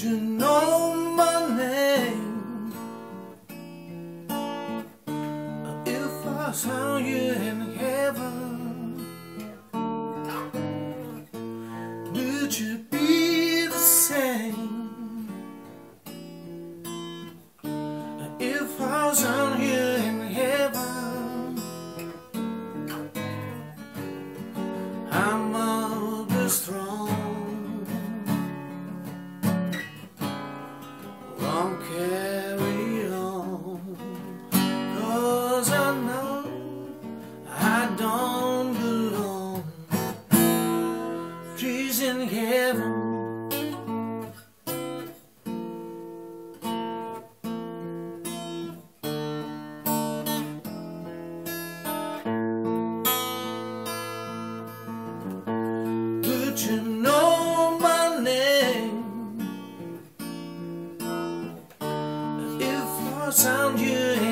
You know my name if I saw you in heaven? Would you be carry on. I know I don't belong. Heaven. Would you know Found you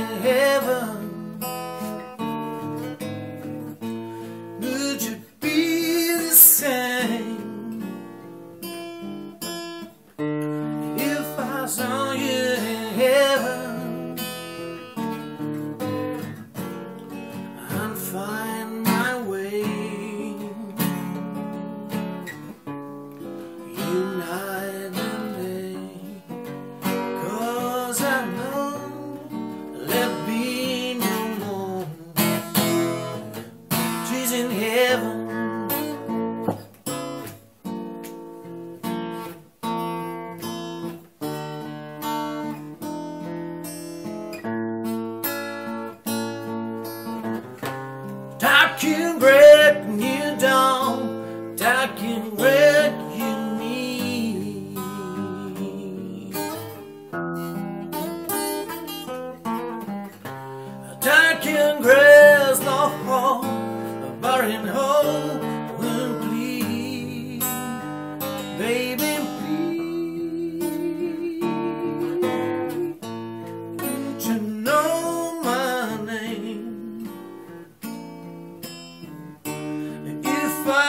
And red, new dawn. Dark and red, you need. Dark and grass, no home, a barren hole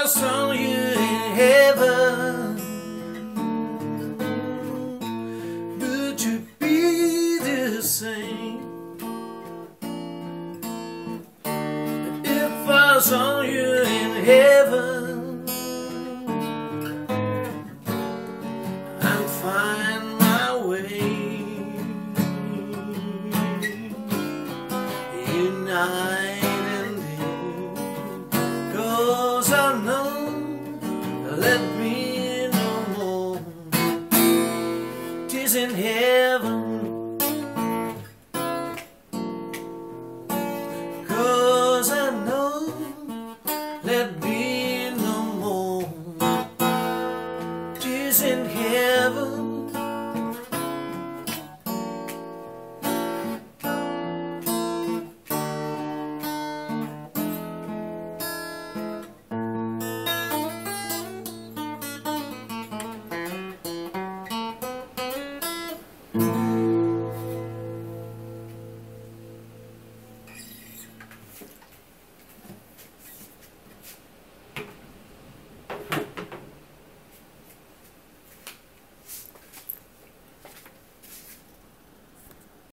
I saw you in heaven, would you be the same? If I saw you in heaven, I'd find my way. in heaven.